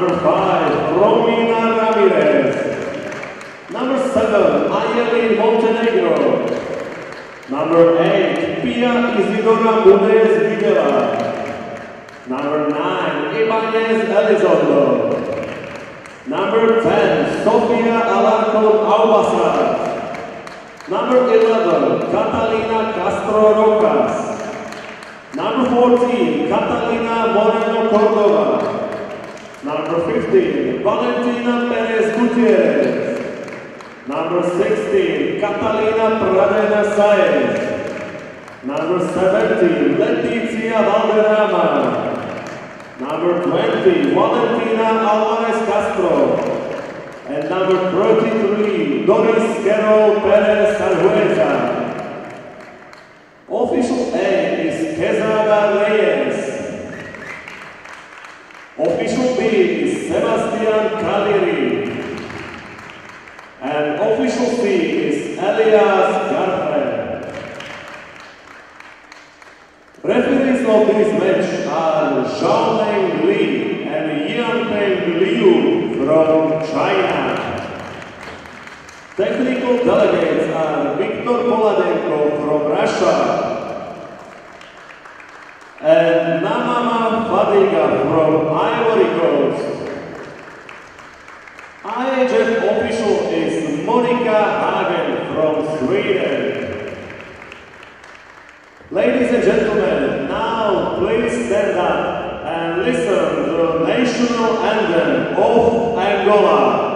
Number five, Romina Ramirez. Number seven, Ayeli Montenegro. Number eight, Pia Isidora Munez Rivera. Number nine, Ibanez Elizondo. Number ten, Sofia Alarcon Albasar. Number eleven, Catalina Castro Rocas. Number 14, Catalina Moreno Cordova. Number 15, Valentina Perez Gutierrez. Number 16, Catalina Pradena Saez. Number 17, Letizia Valderrama. Number 20, Valentina Alvarez Castro. And number 33, Doris Carol Perez Argueza. Official A is Quesada Reyes. Official B, Sebastian Kaliri And official B is Elias Garfe. Referees of this match are Zhao Li and Yanpeng Liu from China. Technical delegates are Viktor Poladenko from Russia and Namama Fadiga from Ivory Coast. IHF official is Monica Hagen from Sweden. Ladies and gentlemen, now please stand up and listen to the national anthem of Angola.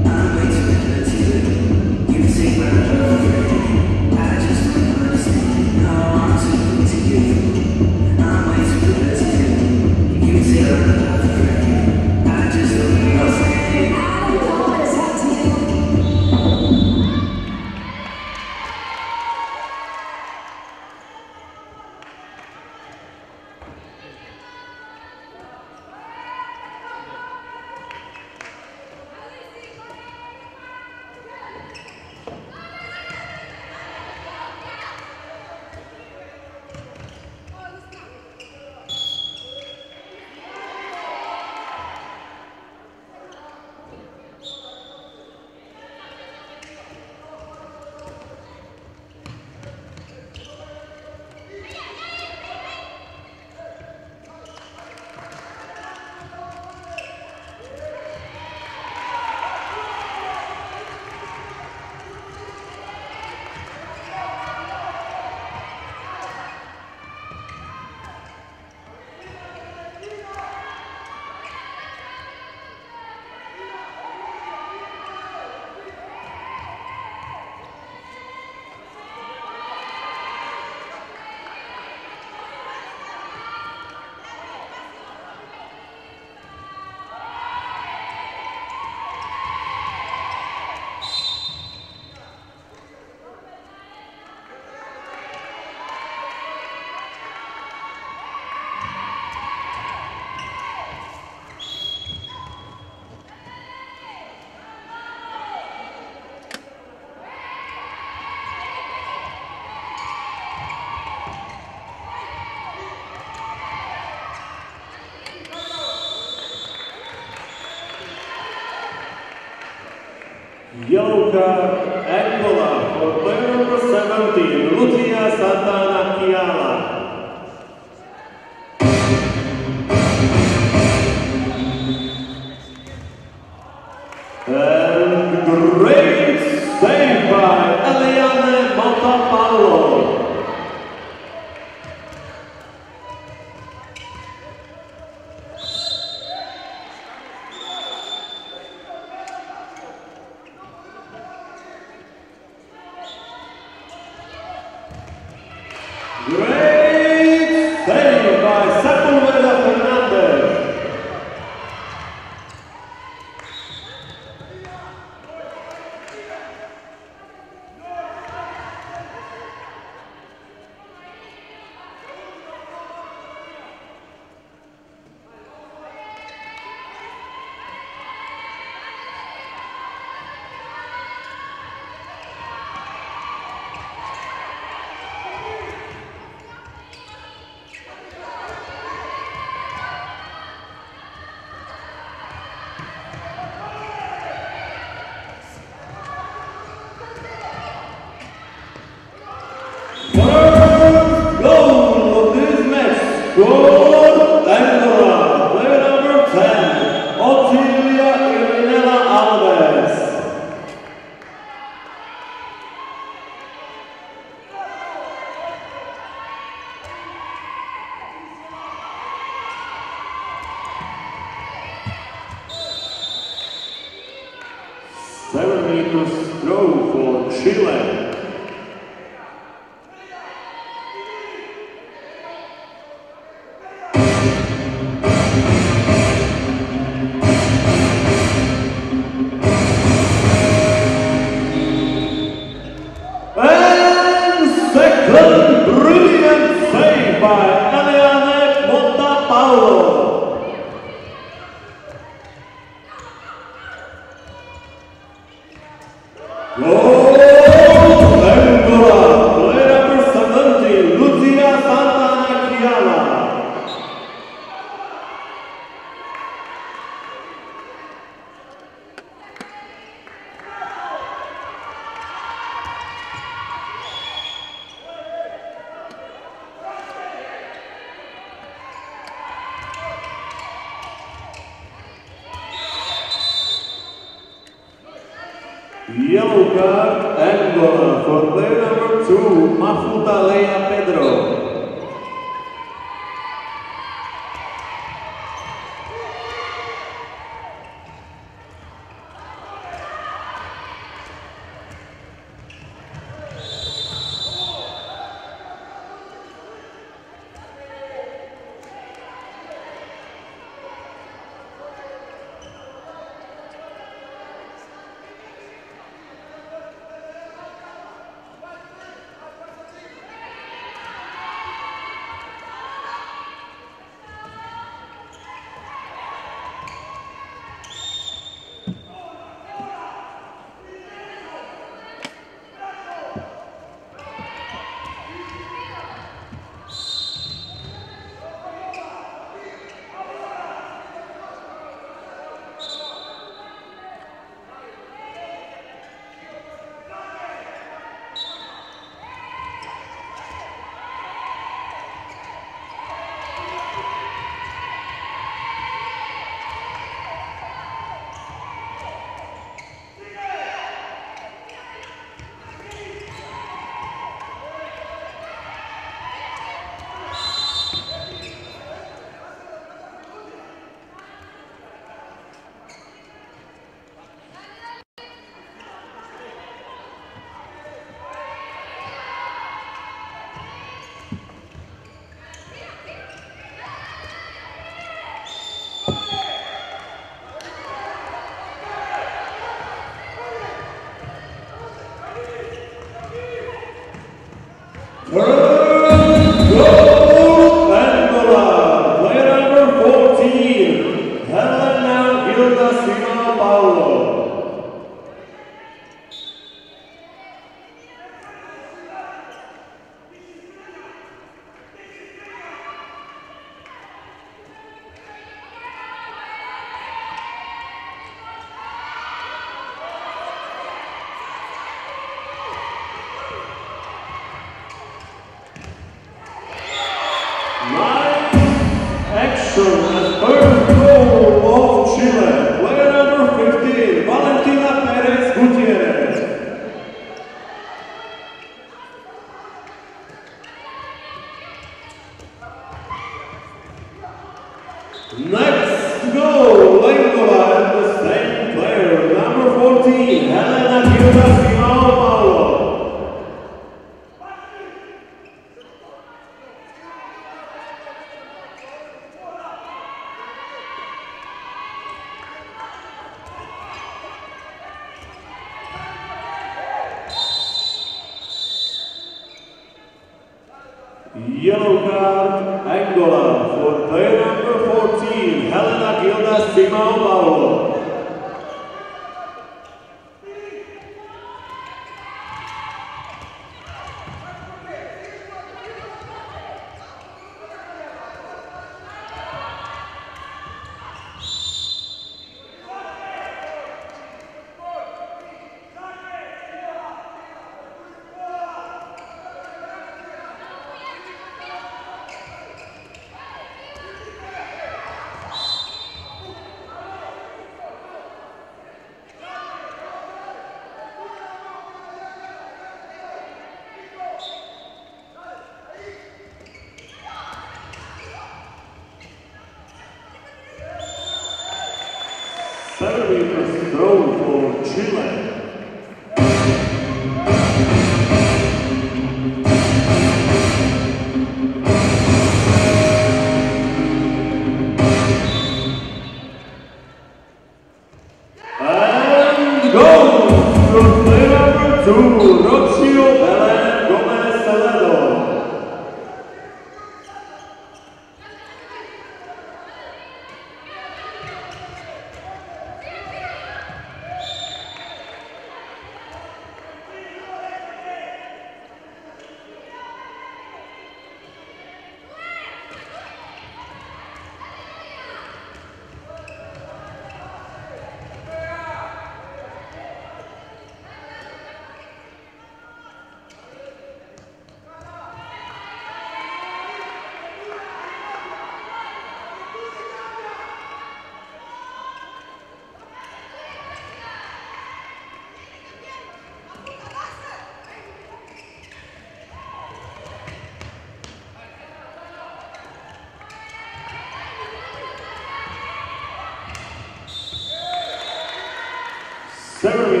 Seven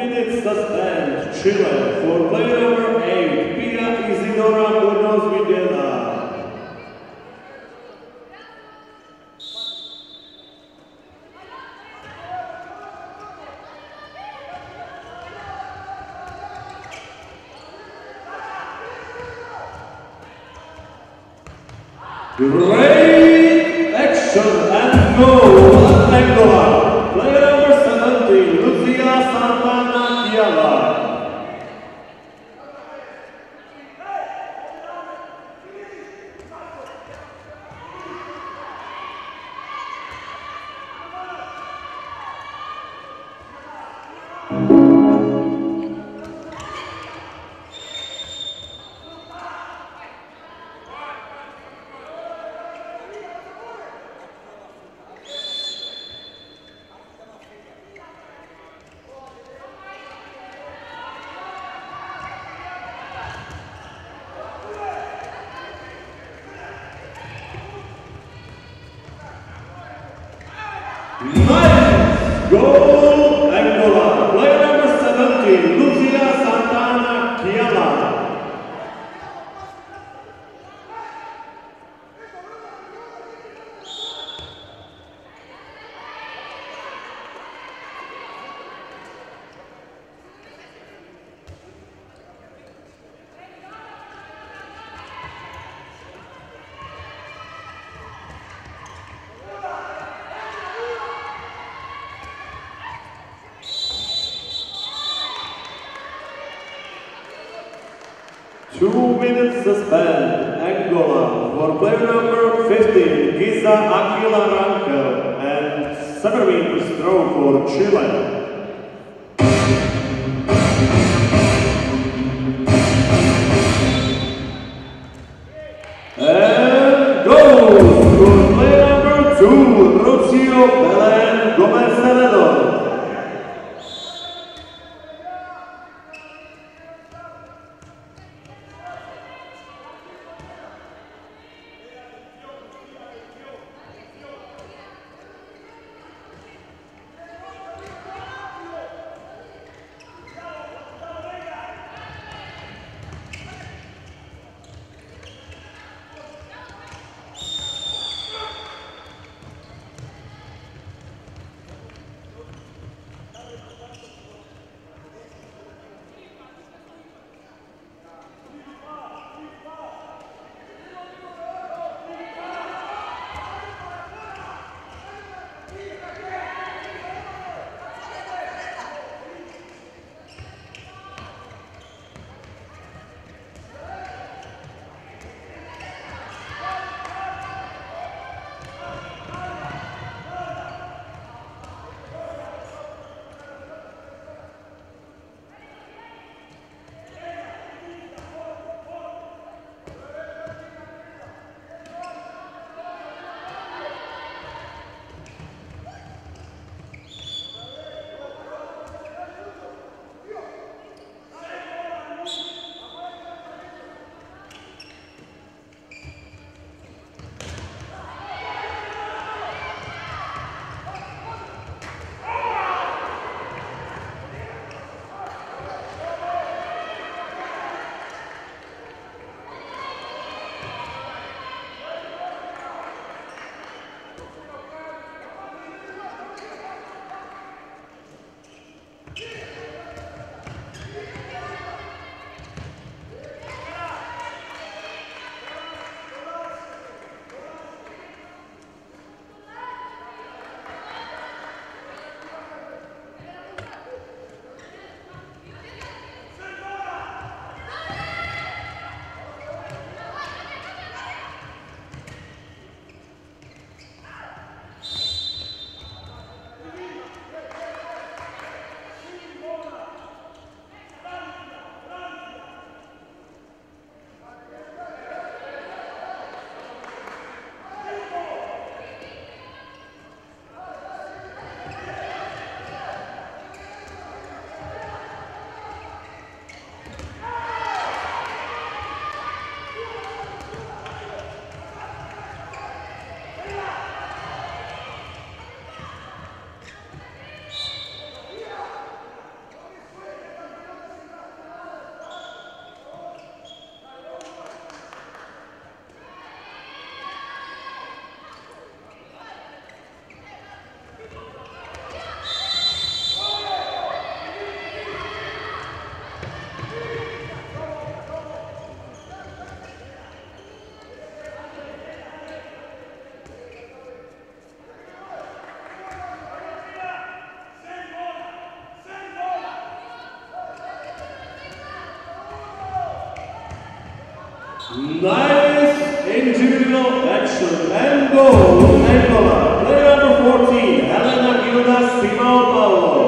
minutes suspend, Chile for player number 8, Pia Isidora Munoz Videla. Good band Angola for player number 15, Giza Aquila and 7 meters for Chile. Nice individual action and goal. Angola, player number 14, Helena Gunas Simão Paulo.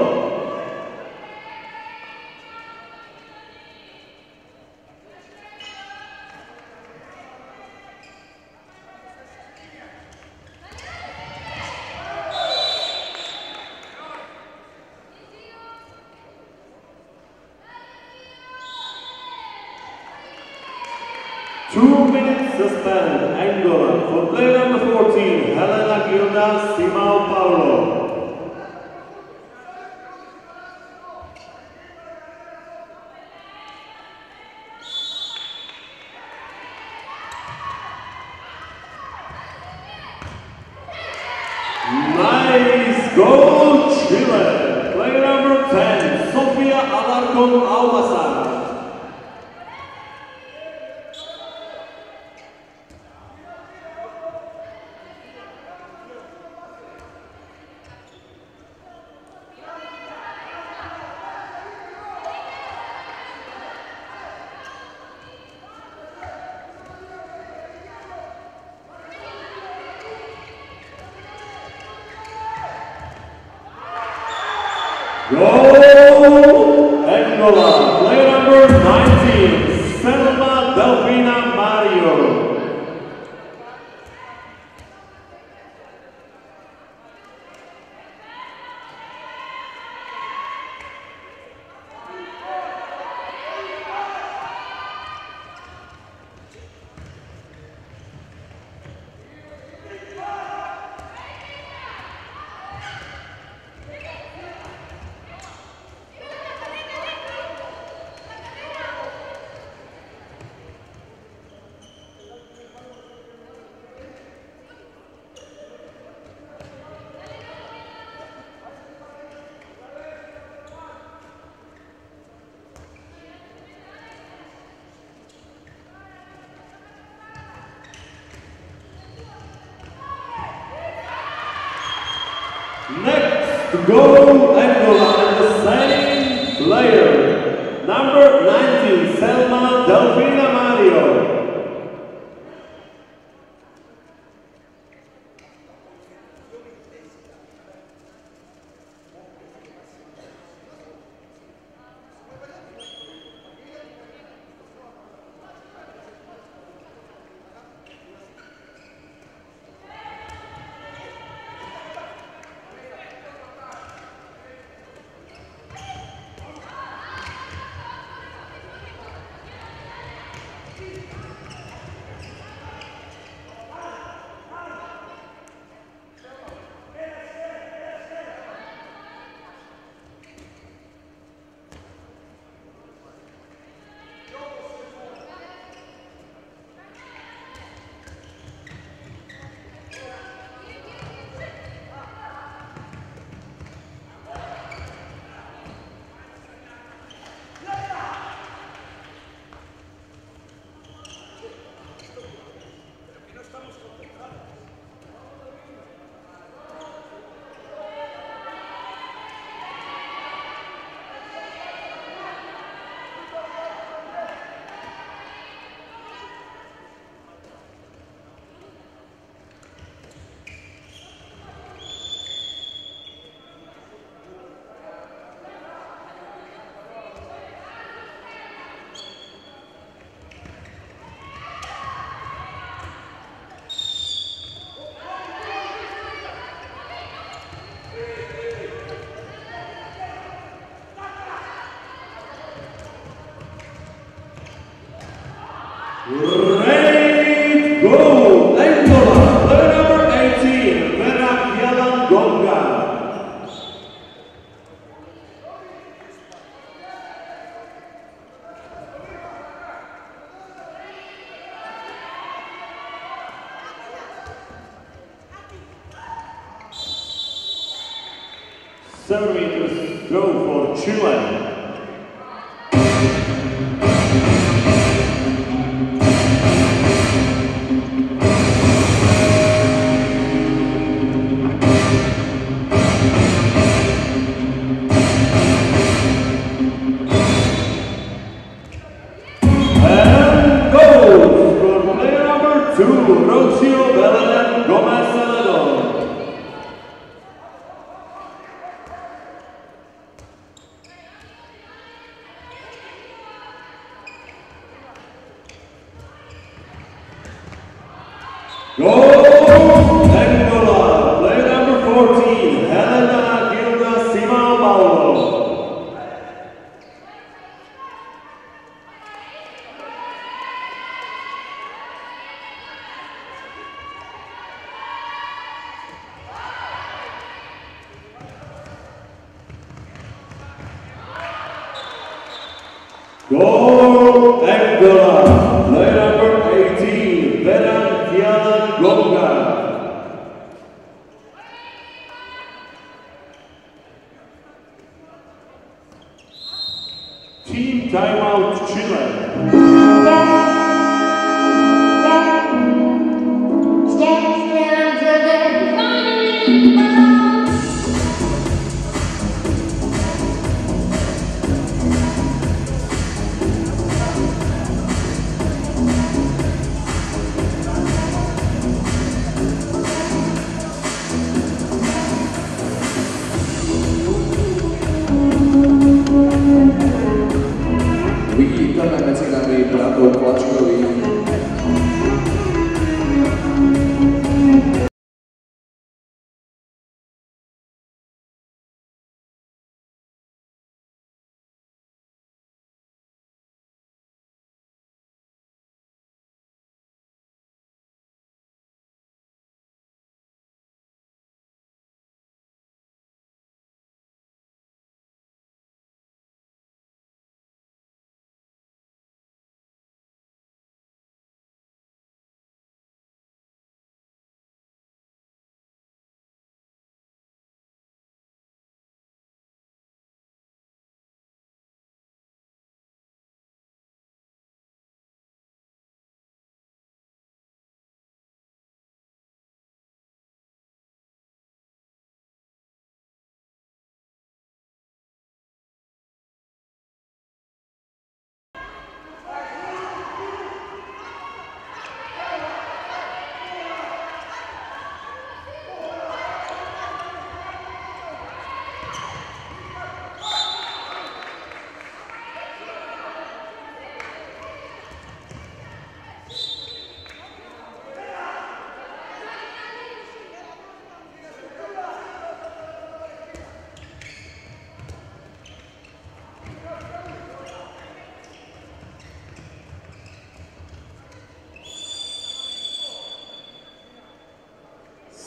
Whoa.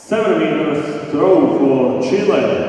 Seven meters throw for Chile.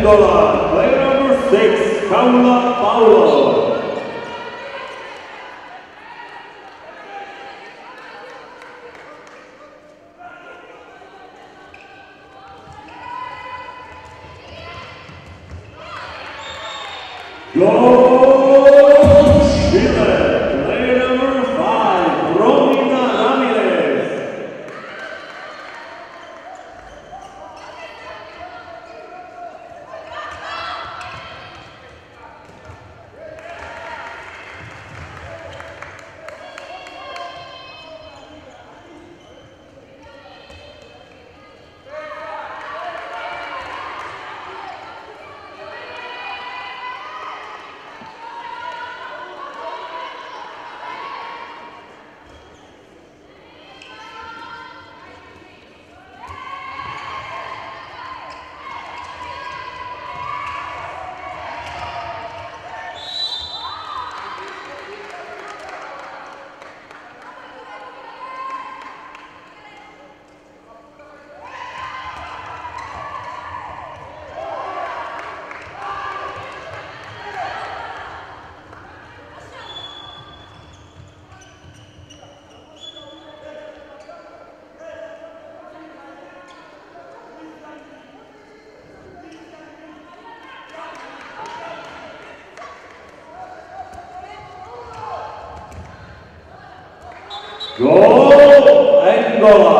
Angola. Player number six, Paula Paulo. Go Chile. Player number five, Romina Ramirez. Go Angola.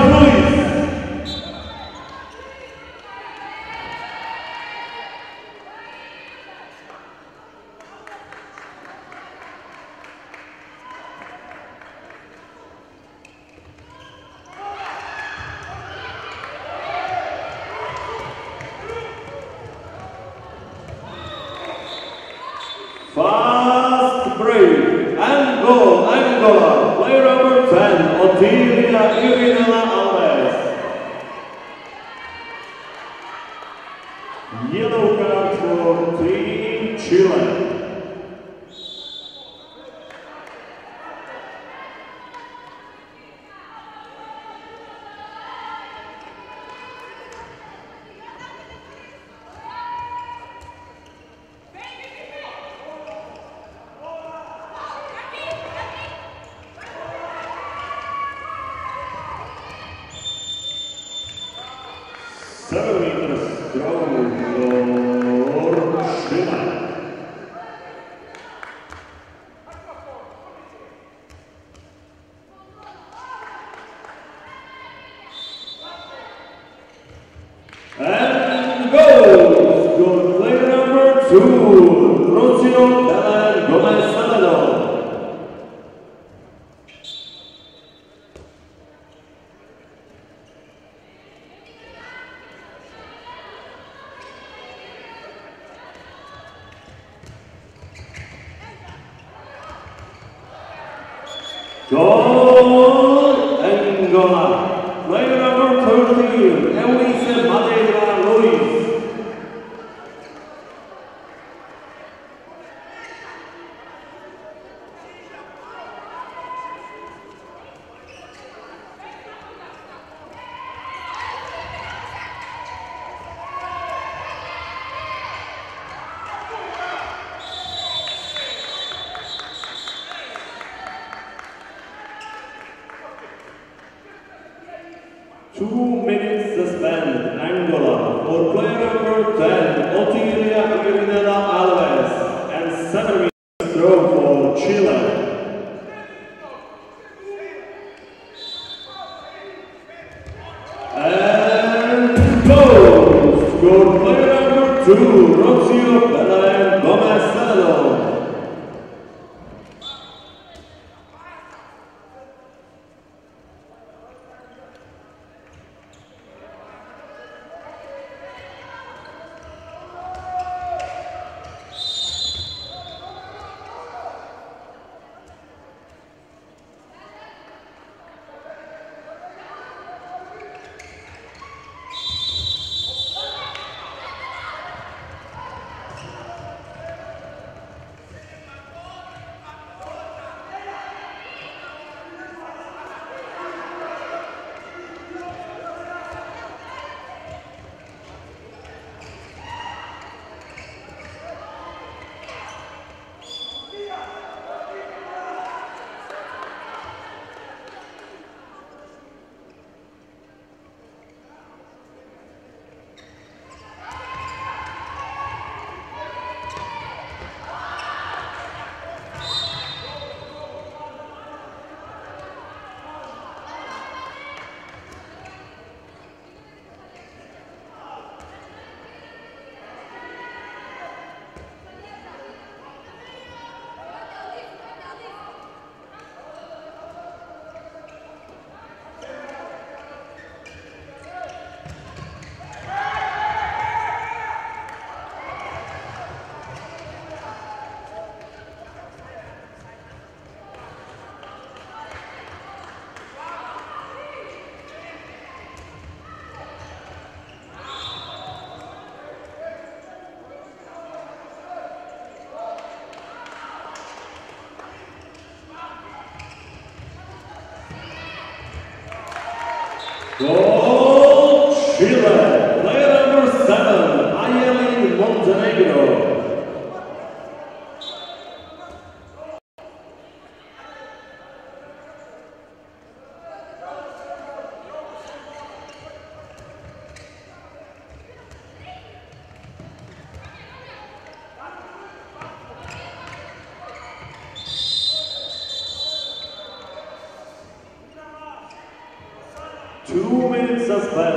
Two minutes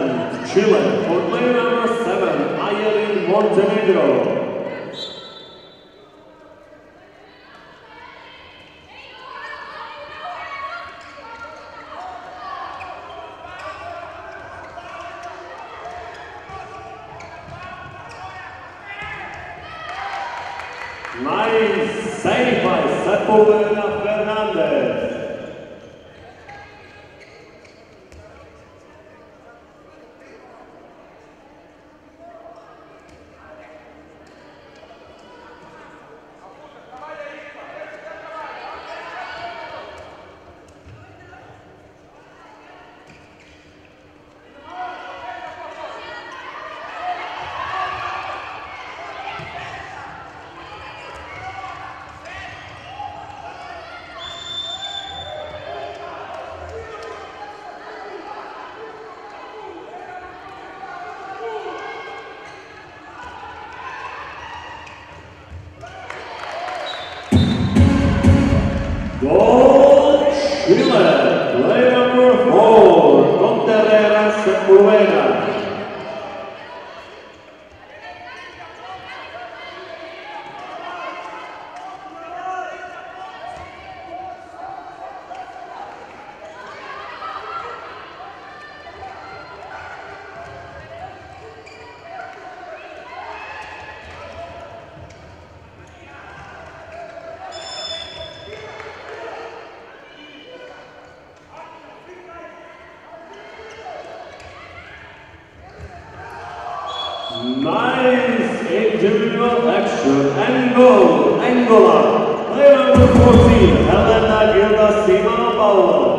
Nice individual action goal, Angola. Player number 14, Helena Gilda Sima Paulo.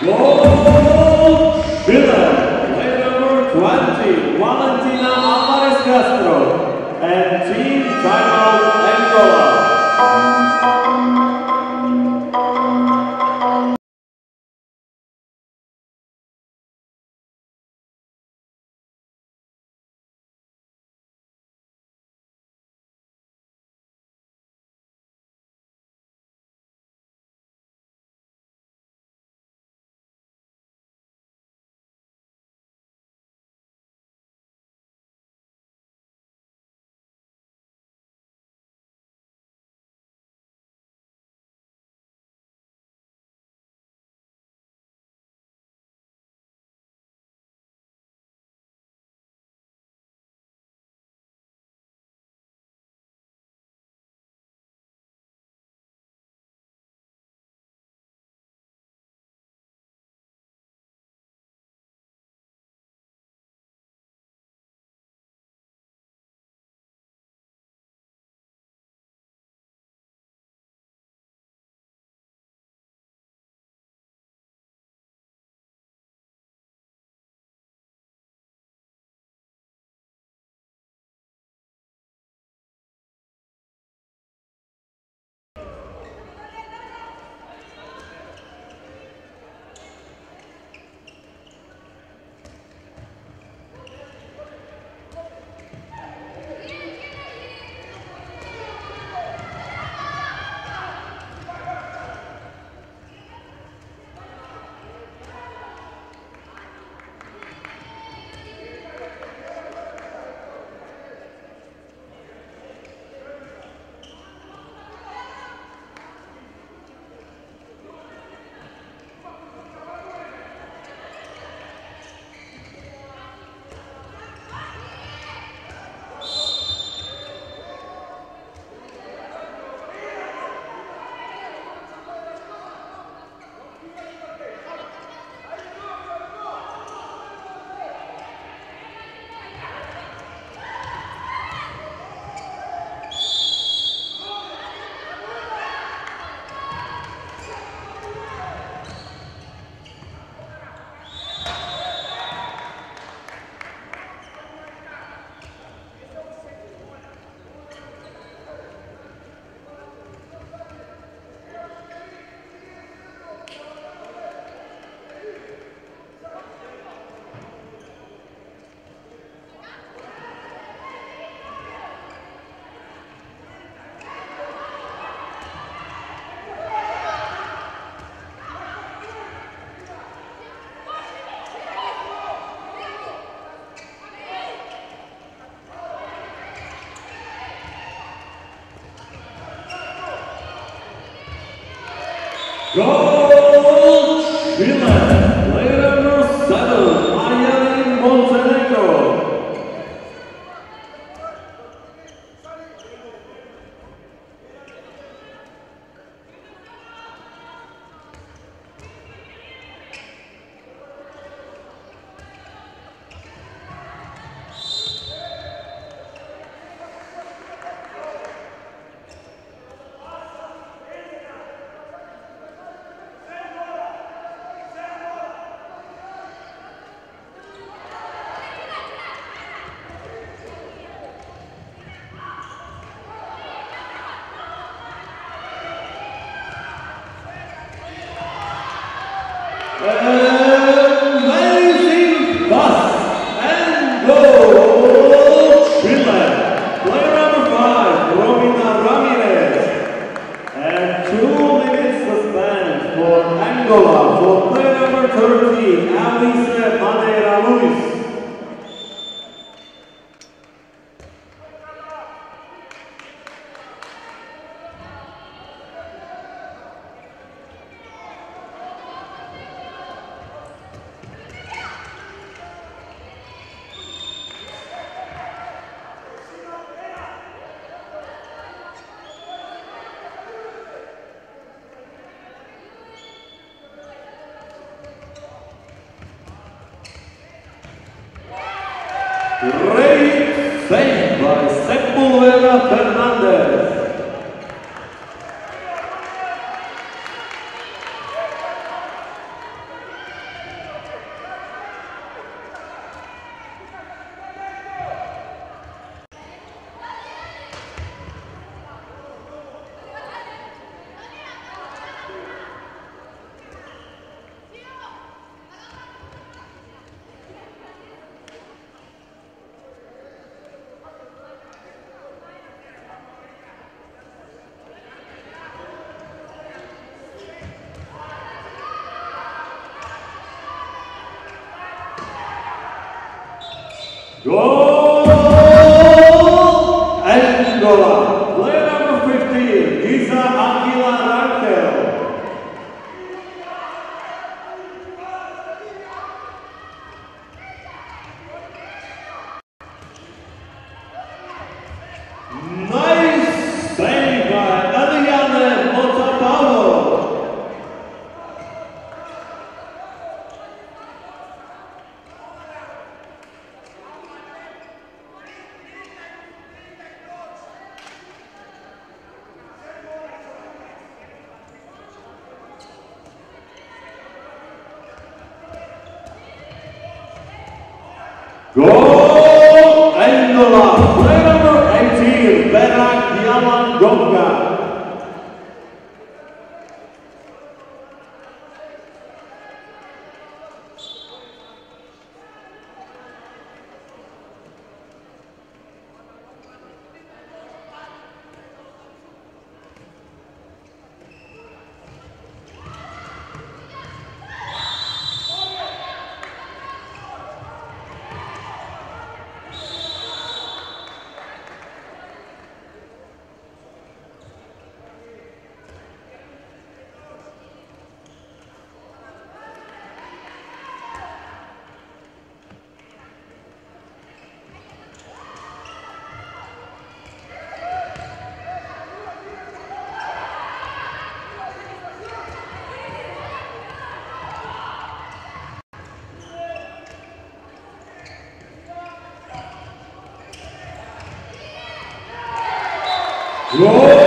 Goal Chile. Number 20, Valentina Alvarez Castro. And team timeout Angola. Goal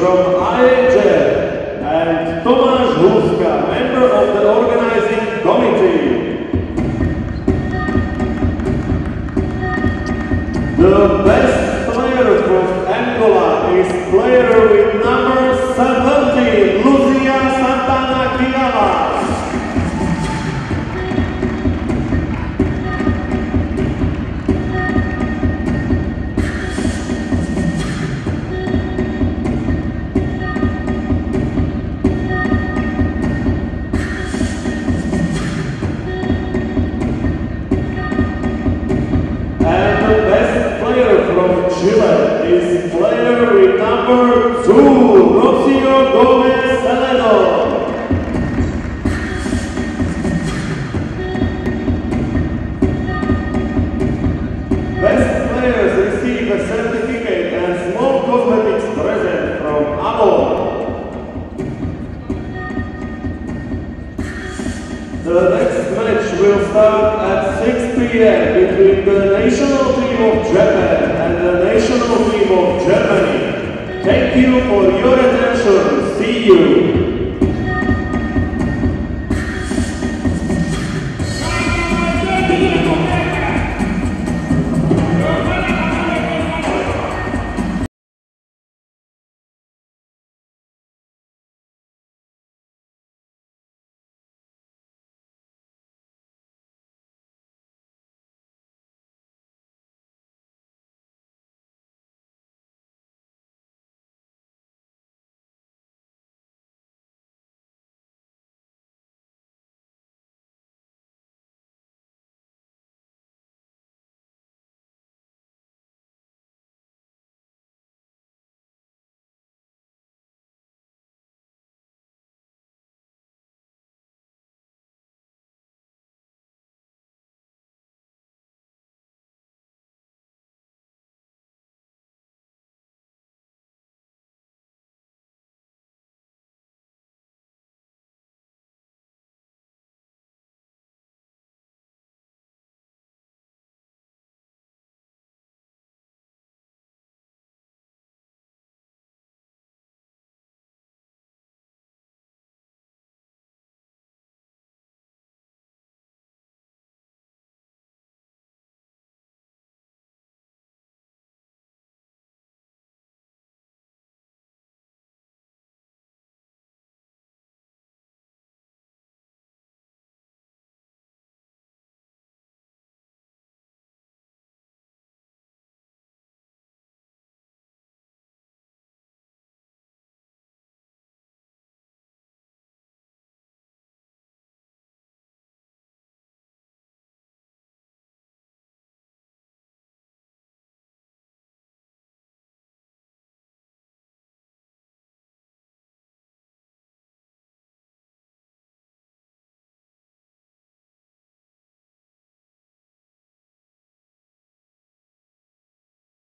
from IAJ and Tomáš Huska, member of the organizing